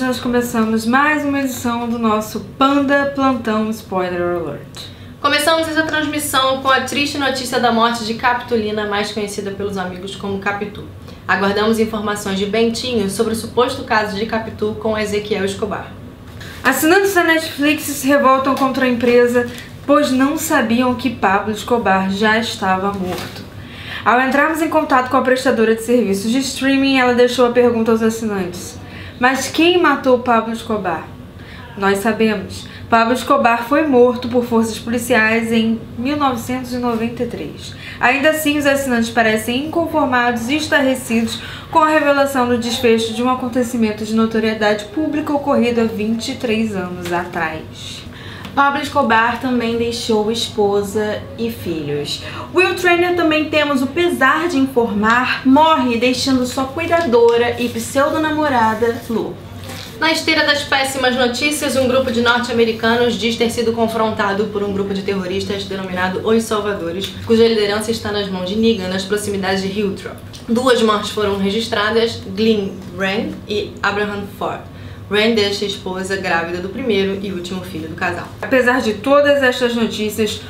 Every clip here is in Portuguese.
nós começamos mais uma edição do nosso Panda Plantão Spoiler Alert. Começamos essa transmissão com a triste notícia da morte de Capitolina, mais conhecida pelos amigos como Capitu. Aguardamos informações de Bentinho sobre o suposto caso de Capitu com Ezequiel Escobar. Assinantes da Netflix se revoltam contra a empresa, pois não sabiam que Pablo Escobar já estava morto. Ao entrarmos em contato com a prestadora de serviços de streaming, ela deixou a pergunta aos assinantes: Mas quem matou Pablo Escobar? Nós sabemos. Pablo Escobar foi morto por forças policiais em 1993. Ainda assim, os assinantes parecem inconformados e estarrecidos com a revelação do desfecho de um acontecimento de notoriedade pública ocorrido há 23 anos atrás. Pablo Escobar também deixou esposa e filhos. Will Trainer também temos o pesar de informar, morre deixando sua cuidadora e pseudo-namorada Lu. Na esteira das péssimas notícias, um grupo de norte-americanos diz ter sido confrontado por um grupo de terroristas denominado Os Salvadores, cuja liderança está nas mãos de Negan, nas proximidades de Hillthrop. Duas mortes foram registradas, Glenn Rand e Abraham Ford. Rand deixa a esposa grávida do primeiro e último filho do casal. Apesar de todas estas notícias,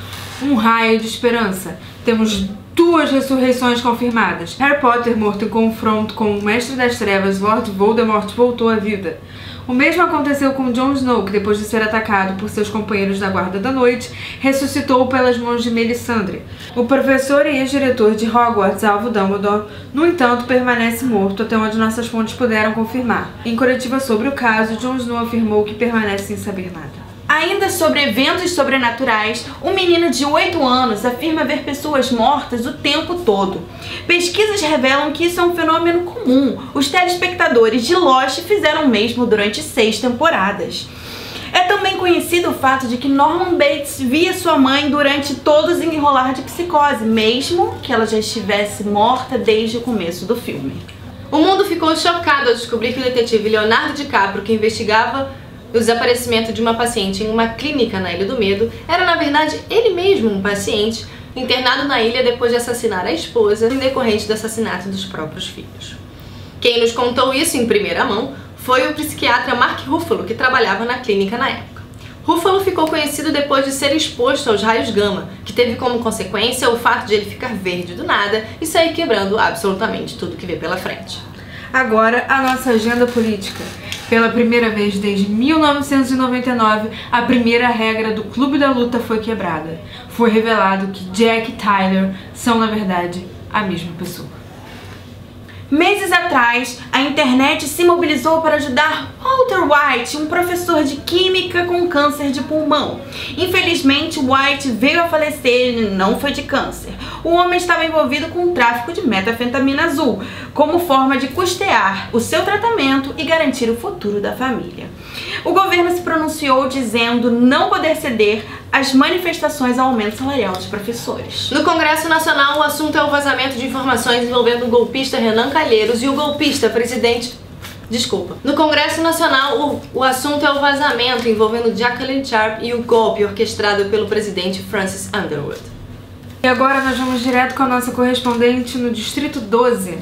um raio de esperança. Temos duas ressurreições confirmadas. Harry Potter morto em confronto com o Mestre das Trevas, Lord Voldemort, voltou à vida. O mesmo aconteceu com Jon Snow, que depois de ser atacado por seus companheiros da Guarda da Noite, ressuscitou pelas mãos de Melisandre. O professor e ex-diretor de Hogwarts, Alvo Dumbledore, no entanto, permanece morto até onde nossas fontes puderam confirmar. Em coletiva sobre o caso, Jon Snow afirmou que permanece sem saber nada. Ainda sobre eventos sobrenaturais, um menino de 8 anos afirma ver pessoas mortas o tempo todo. Pesquisas revelam que isso é um fenômeno comum. Os telespectadores de Lost fizeram o mesmo durante seis temporadas. É também conhecido o fato de que Norman Bates via sua mãe durante todo o enrolar de psicose, mesmo que ela já estivesse morta desde o começo do filme. O mundo ficou chocado ao descobrir que o detetive Leonardo DiCaprio, que investigava o desaparecimento de uma paciente em uma clínica na Ilha do Medo era, na verdade, ele mesmo um paciente internado na ilha depois de assassinar a esposa em decorrente do assassinato dos próprios filhos. Quem nos contou isso em primeira mão foi o psiquiatra Mark Ruffalo, que trabalhava na clínica na época. Ruffalo ficou conhecido depois de ser exposto aos raios gama, que teve como consequência o fato de ele ficar verde do nada e sair quebrando absolutamente tudo que vê pela frente. Agora, a nossa agenda política. Pela primeira vez desde 1999, a primeira regra do Clube da Luta foi quebrada. Foi revelado que Jack e Tyler são, na verdade, a mesma pessoa. Meses atrás, a internet se mobilizou para ajudar Walter White, um professor de química com câncer de pulmão. Infelizmente, White veio a falecer e não foi de câncer. O homem estava envolvido com o tráfico de metafetamina azul, como forma de custear o seu tratamento e garantir o futuro da família. O governo se pronunciou dizendo não poder ceder às manifestações ao aumento salarial dos professores. No Congresso Nacional, o assunto é o vazamento de informações envolvendo o golpista Renan Calheiros e o golpista presidente Desculpa. No Congresso Nacional, o, o assunto é o vazamento envolvendo Jacqueline Sharp e o golpe orquestrado pelo presidente Francis Underwood. E agora nós vamos direto com a nossa correspondente no Distrito 12.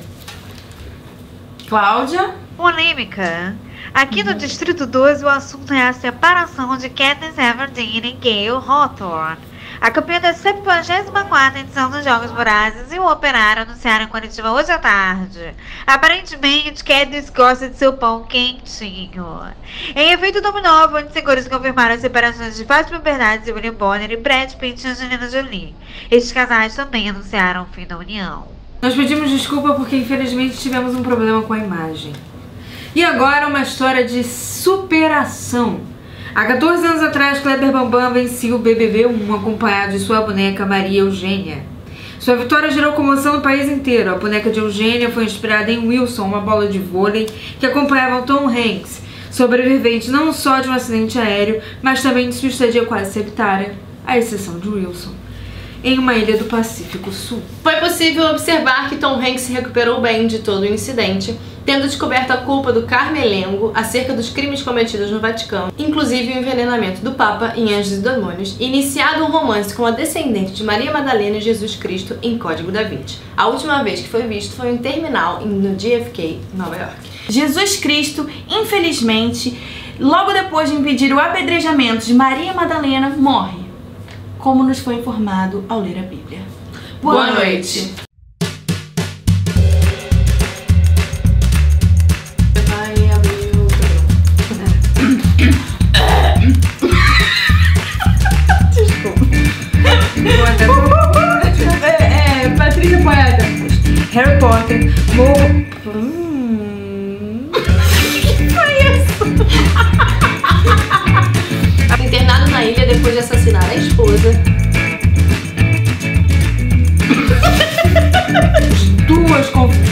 Cláudia? Polêmica. Aqui no Distrito 12 o assunto é a separação de Katniss Everdeen e Gale Hawthorne. A campeã da 74 edição dos Jogos Vorazes e o Operário anunciaram em coletiva hoje à tarde. Aparentemente, Katniss gosta de seu pão quentinho. Em efeito dominó, fontes seguras confirmaram as separações de Fátima Bernardes e William Bonner e Brad Pitt e Angelina Jolie. Estes casais também anunciaram o fim da união. Nós pedimos desculpa porque infelizmente tivemos um problema com a imagem. E agora uma história de superação. Há 14 anos atrás, Kleber Bambam venceu o BBB1 acompanhado de sua boneca Maria Eugênia. Sua vitória gerou comoção no país inteiro. A boneca de Eugênia foi inspirada em Wilson, uma bola de vôlei que acompanhava Tom Hanks, sobrevivente não só de um acidente aéreo, mas também de sua estadia quase solitária, à exceção de Wilson em uma ilha do Pacífico Sul. Foi possível observar que Tom Hanks se recuperou bem de todo o incidente, tendo descoberto a culpa do Carmelengo acerca dos crimes cometidos no Vaticano, inclusive o envenenamento do Papa em Anjos e Demônios, e iniciado um romance com a descendente de Maria Madalena e Jesus Cristo em Código da Vinci. A última vez que foi visto foi em terminal no JFK, Nova York. Jesus Cristo, infelizmente, logo depois de impedir o apedrejamento de Maria Madalena, morre, como nos foi informado ao ler a Bíblia. Boa noite. Vai duas conversas